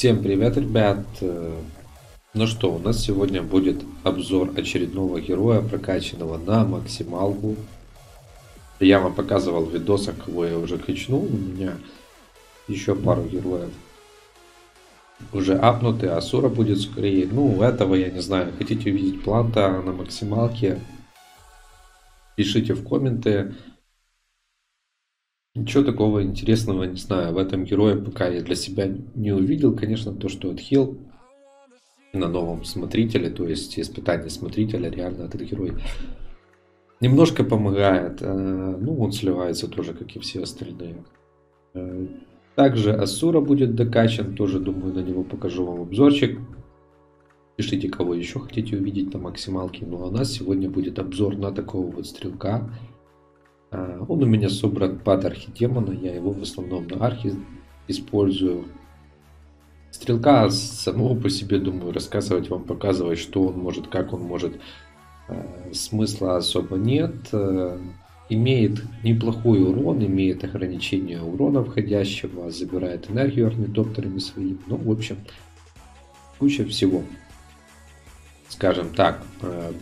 Всем привет, ребят! Ну что, у нас сегодня будет обзор очередного героя, прокачанного на максималку. Я вам показывал в видосах, кого я уже качнул. У меня еще пару героев уже апнуты. Асура будет скорее. Ну, этого я не знаю. Хотите увидеть планта на максималке? Пишите в комменты. Ничего такого интересного, не знаю, в этом герое пока я для себя не увидел. Конечно, то, что отхил на новом смотрителе, то есть испытание смотрителя, реально этот герой немножко помогает. Э, ну, он сливается тоже, как и все остальные. Э, также Асура будет докачан, тоже думаю на него покажу вам обзорчик. Пишите, кого еще хотите увидеть на максималке. Ну а у нас сегодня будет обзор на такого вот стрелка. А, он у меня собран под архидемона, я его в основном на архи использую. Стрелка самого по себе, думаю, рассказывать вам, показывать, что он может, как он может, а, смысла особо нет. А, имеет неплохой урон, имеет ограничение урона входящего, забирает энергию орнитоптерами своими. Ну, в общем, куча всего. Скажем так.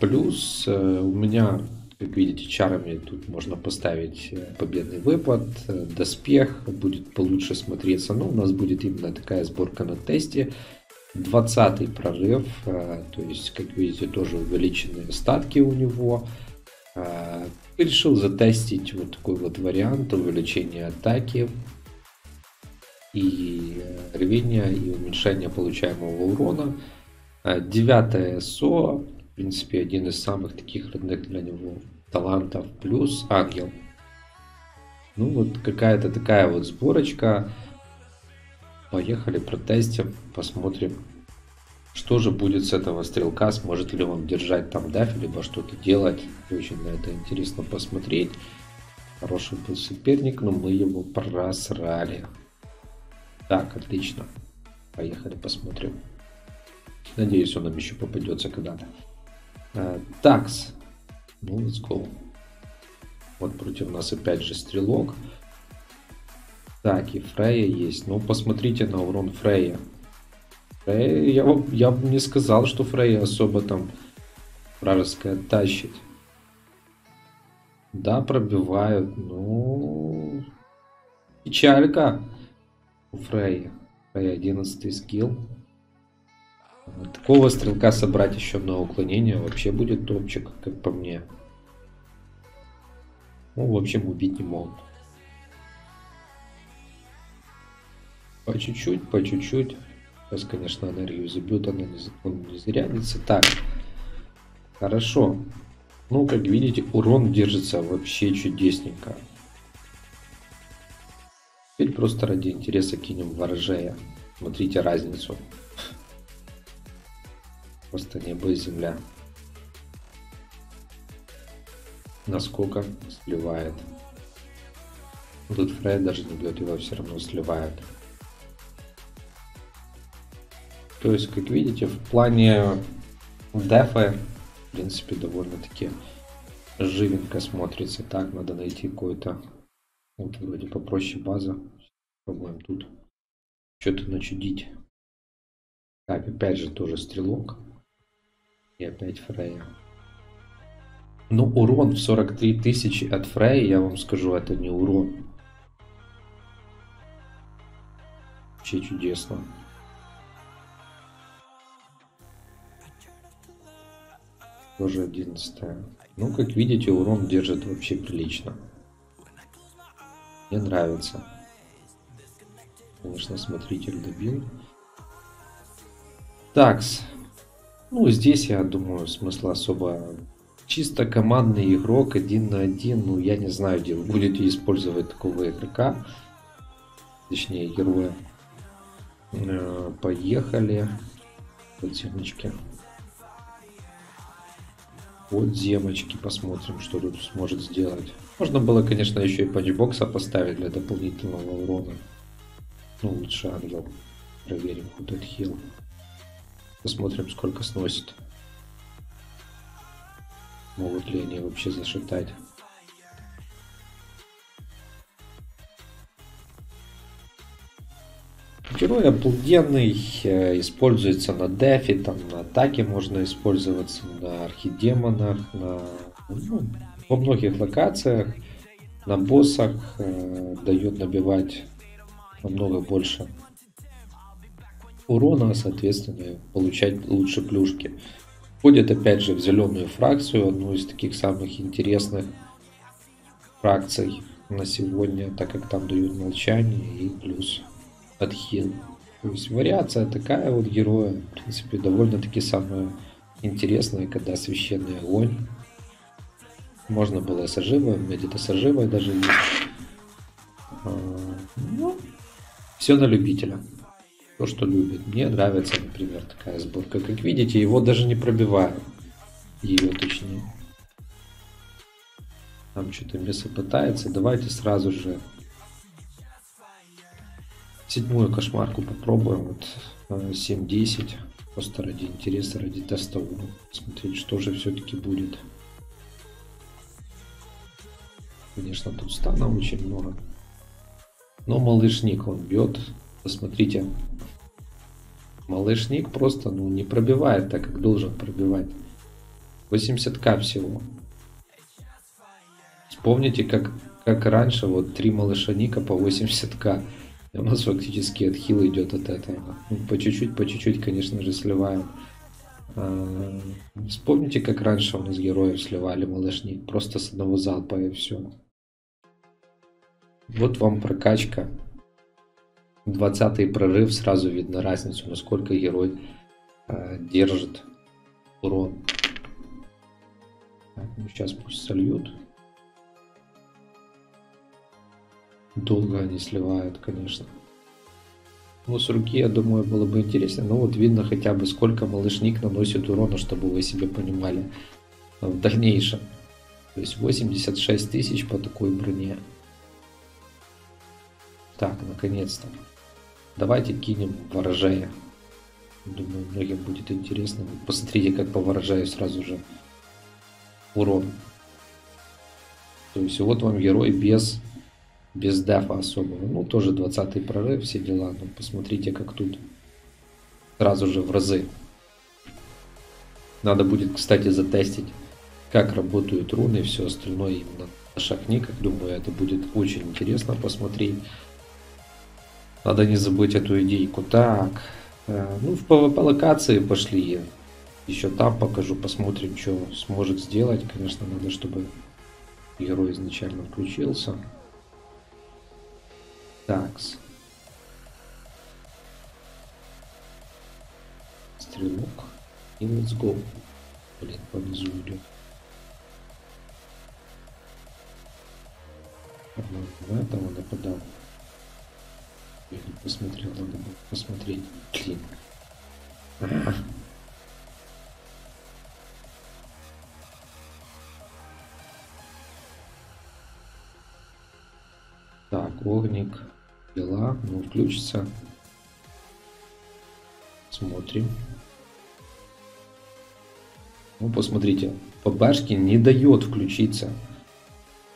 Плюс у меня как видите, чарами тут можно поставить э, победный выпад, э, доспех будет получше смотреться. Но у нас будет именно такая сборка на тесте. 20 прорыв, э, то есть, как видите, тоже увеличенные статки у него. Решил затестить вот такой вот вариант увеличения атаки и рвения и уменьшения получаемого урона. Девятое СО, в принципе, один из самых таких родных для него талантов плюс ангел. Ну вот какая-то такая вот сборочка. Поехали, протестим, посмотрим, что же будет с этого стрелка, сможет ли он держать там даф, либо что-то делать. Очень на это интересно посмотреть. Хороший был соперник, но мы его просрали. Так, отлично. Поехали, посмотрим. Надеюсь, он нам еще попадется когда-то. Э, такс. Ну, let's go. Вот против нас опять же стрелок. Так, и Фрея есть. Ну, посмотрите на урон Фрея. Фрея я, я бы не сказал, что Фрея особо там вражеская тащит. Да, пробивают. Ну, печалька у Фрея. Фрея 11 скилл. Такого стрелка собрать еще на уклонение вообще будет топчик, как по мне. Ну, в общем, убить не могут. По чуть-чуть, по чуть-чуть. Сейчас, конечно, энергию забьют, она не, он не зарядится. Так, хорошо. Ну, как видите, урон держится вообще чудесненько. Теперь просто ради интереса кинем ворожея. Смотрите разницу. Просто небо и земля. Насколько сливает. Тут Фрейд даже не бьет, его все равно сливает. То есть, как видите, в плане дефа, в принципе, довольно-таки живенько смотрится. Так, надо найти какой-то, вот вроде попроще база. Попробуем тут что-то начудить. Так, опять же, тоже стрелок. И опять Фрея. Ну, урон в 43 тысячи от Фрея, я вам скажу, это не урон. Вообще чудесно. Тоже 11 Ну, как видите, урон держит вообще прилично. Мне нравится. Конечно, смотритель добил. Такс. Ну, здесь, я думаю, смысла особо... Чисто командный игрок один на один, ну, я не знаю, где вы будете использовать такого игрока. Точнее, героя. Э, поехали. Подземочки. Вот земочки, посмотрим, что тут сможет сделать. Можно было, конечно, еще и патчбокса поставить для дополнительного урона. Ну, лучше ангел. Проверим, куда хил. Посмотрим, сколько сносит. Могут ли они вообще зашитать. Герой обалденный, э, используется на дефе, там на атаке можно использоваться, на архидемонах, на, ну, во многих локациях, на боссах э, дает набивать намного больше урона, соответственно, получать лучше плюшки. Входит опять же в зеленую фракцию, одну из таких самых интересных фракций на сегодня, так как там дают молчание и плюс отхил. То есть вариация такая вот героя, в принципе, довольно-таки самая интересная, когда священный огонь. Можно было с у меня где-то с даже есть. А, ну, все на любителя. То, что любит. Мне нравится, например, такая сборка. Как видите, его даже не пробиваю. Ее точнее. Там что-то мясо пытается. Давайте сразу же седьмую кошмарку попробуем. Вот 7-10. Э, Просто ради интереса, ради теста буду смотреть, что же все-таки будет. Конечно, тут стана очень много. Но малышник он бьет. Посмотрите. Малышник просто ну, не пробивает так, как должен пробивать. 80к всего. Вспомните, как, как раньше, вот три малышаника по 80к. И у нас фактически отхил идет от этого. Ну, по чуть-чуть, по чуть-чуть, конечно же, сливаем. А, вспомните, как раньше у нас героев сливали малышник. Просто с одного залпа и все. Вот вам прокачка. 20 прорыв, сразу видно разницу, насколько герой э, держит урон. Ну сейчас пусть сольют. Долго они сливают, конечно. Ну, с руки, я думаю, было бы интересно. Ну, вот видно хотя бы, сколько малышник наносит урона, чтобы вы себе понимали в дальнейшем. То есть 86 тысяч по такой броне. Так, наконец-то. Давайте кинем ворожая. Думаю, многим будет интересно. Посмотрите, как по ворожаю сразу же урон. То есть вот вам герой без, без дефа особого. Ну, тоже 20 прорыв, все дела. Но посмотрите, как тут сразу же в разы. Надо будет, кстати, затестить, как работают руны и все остальное именно на шахниках. Думаю, это будет очень интересно посмотреть. Надо не забыть эту идейку. Так, э, ну в PvP локации пошли. Еще там покажу, посмотрим, что сможет сделать. Конечно, надо, чтобы герой изначально включился. Такс. Стрелок. И let's go. Блин, внизу идет. На этого нападал. Посмотрел, надо было посмотреть. Блин. Так, огник. Дела. Ну, включится. Смотрим. Ну, посмотрите. По не дает включиться.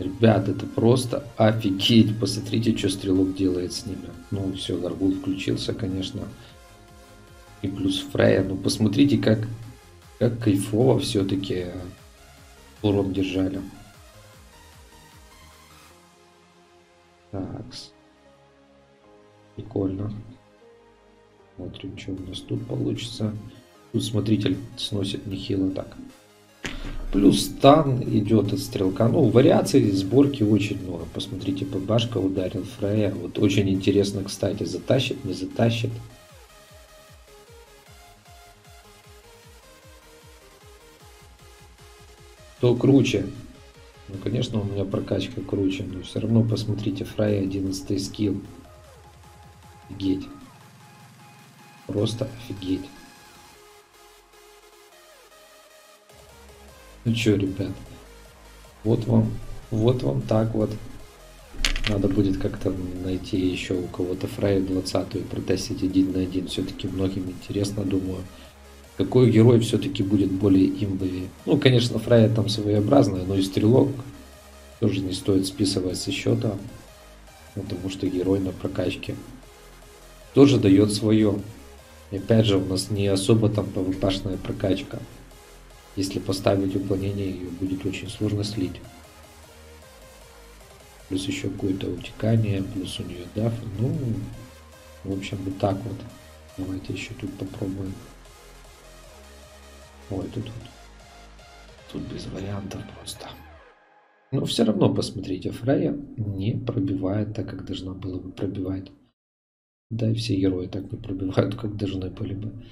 Ребят, это просто офигеть. Посмотрите, что стрелок делает с ними. Ну, все, Гаргул включился, конечно. И плюс Фрея. Ну, посмотрите, как, как кайфово все-таки урон держали. Так. Прикольно. Смотрим, что у нас тут получится. Тут смотритель сносит нехило так. Плюс стан идет от стрелка. Ну, вариаций сборки очень много. Посмотрите, ПБшка ударил Фрея. Вот очень интересно, кстати, затащит, не затащит. Кто круче? Ну, конечно, у меня прокачка круче, но все равно посмотрите, Фрей 11 скилл. Офигеть. Просто офигеть. Ну что, ребят, вот вам, вот вам так вот. Надо будет как-то найти еще у кого-то Фраю 20 и протестить один на один. Все-таки многим интересно, думаю. Какой герой все-таки будет более имбовее. Ну, конечно, Фрая там своеобразная, но и Стрелок тоже не стоит списывать со счета. Потому что герой на прокачке тоже дает свое. И опять же, у нас не особо там ПВПшная прокачка. Если поставить уклонение, ее будет очень сложно слить. Плюс еще какое-то утекание, плюс у нее даф. Ну, в общем, вот так вот. Давайте еще тут попробуем. Ой, тут вот. Тут без вариантов просто. Но все равно, посмотрите, Фрея не пробивает так, как должна была бы пробивать. Да, и все герои так не пробивают, как должны были бы.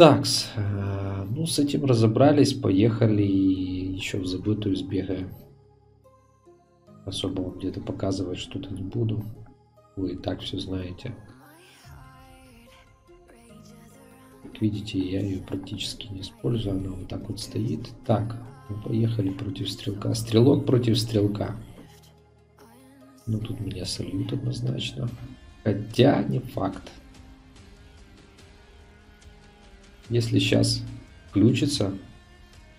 Так, э, ну с этим разобрались, поехали и еще в забытую сбегаем. Особо где-то показывать что-то не буду. Вы и так все знаете. Как видите, я ее практически не использую, она вот так вот стоит. Так, мы поехали против стрелка. Стрелок против стрелка. Ну, тут меня сольют однозначно. Хотя не факт. Если сейчас включится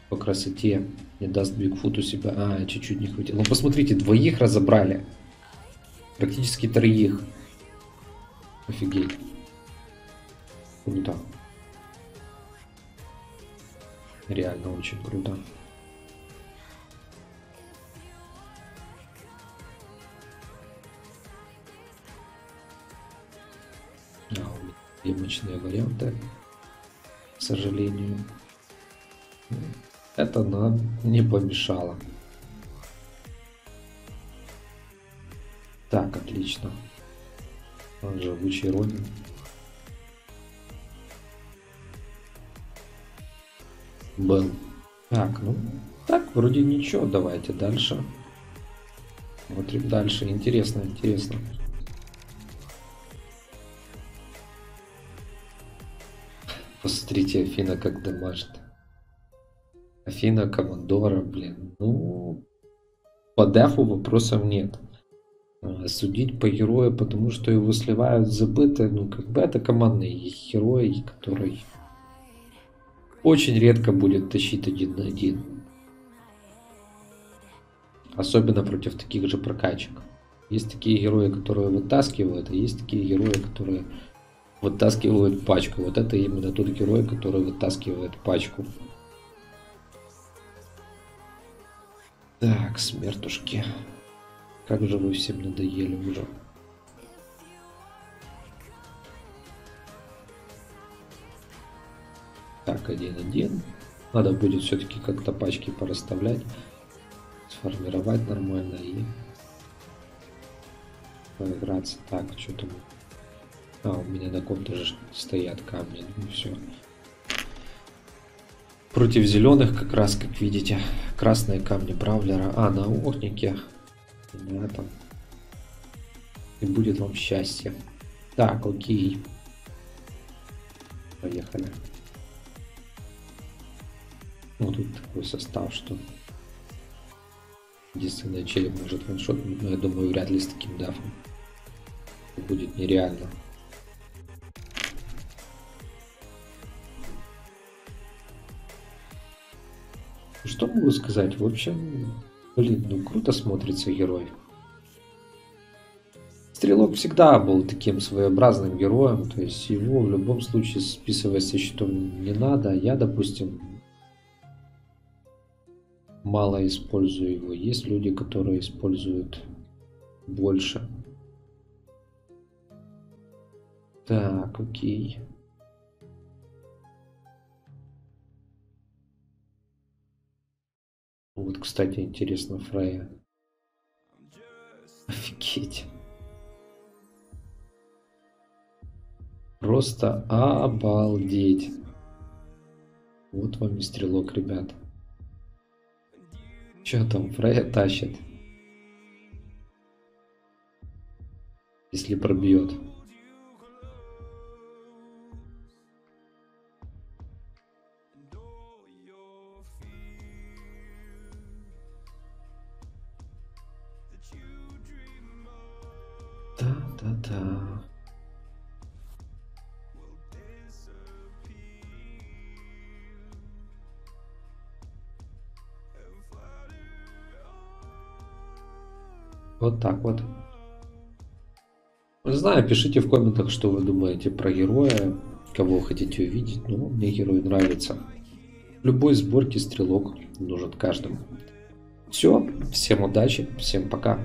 по красоте, не даст Бигфуту себя... А, чуть-чуть не хватило. Ну, посмотрите, двоих разобрали. Практически троих. Офигеть. Круто. Реально очень круто. Емочные варианты, к сожалению. Это нам не помешало. Так, отлично. Он живучий Ронин. Был. Так, ну, так, вроде ничего. Давайте дальше. Смотрим дальше. Интересно, интересно. Посмотрите, Афина как дамажит. Афина Командора, блин. Ну, по дефу вопросов нет. А, судить по герою, потому что его сливают забытое, ну, как бы это командный герой, который очень редко будет тащить один на один. Особенно против таких же прокачек. Есть такие герои, которые вытаскивают, а есть такие герои, которые вытаскивают пачку. Вот это именно тот герой, который вытаскивает пачку. Так, смертушки. Как же вы всем надоели уже. Так, один-один. Надо будет все-таки как-то пачки порасставлять, сформировать нормально и поиграться. Так, что там а, у меня на ком-то же стоят камни. Ну все. Против зеленых как раз, как видите, красные камни Бравлера. А, на охнике. На этом. И будет вам счастье. Так, окей. Поехали. Ну, тут такой состав, что единственное, челик может ваншот, но я думаю, вряд ли с таким дафом. Будет нереально. Что могу сказать? В общем, блин, ну круто смотрится герой. Стрелок всегда был таким своеобразным героем, то есть его в любом случае списывать со счетом не надо. Я, допустим, мало использую его. Есть люди, которые используют больше. Так, окей. Вот, кстати, интересно, Фрая. Офигеть. Просто обалдеть. Вот вам и стрелок, ребят. Че там, Фрея тащит? Если пробьет. Вот так вот. Не знаю, пишите в комментах, что вы думаете про героя, кого вы хотите увидеть. Ну, мне герой нравится. В любой сборке стрелок нужен каждому. Все, всем удачи, всем пока.